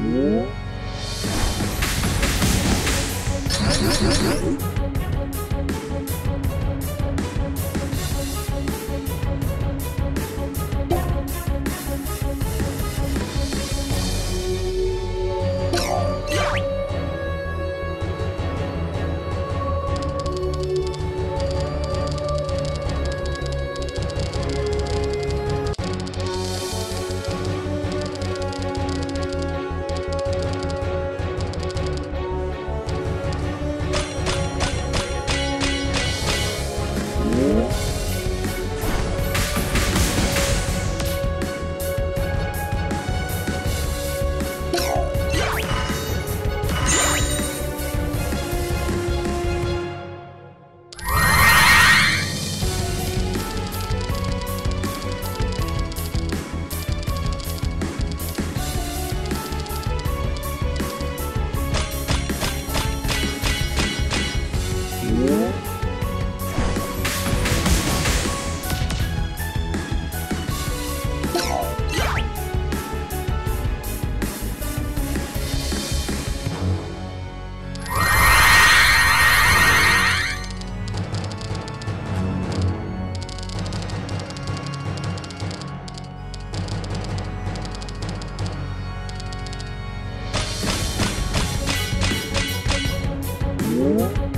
Música Música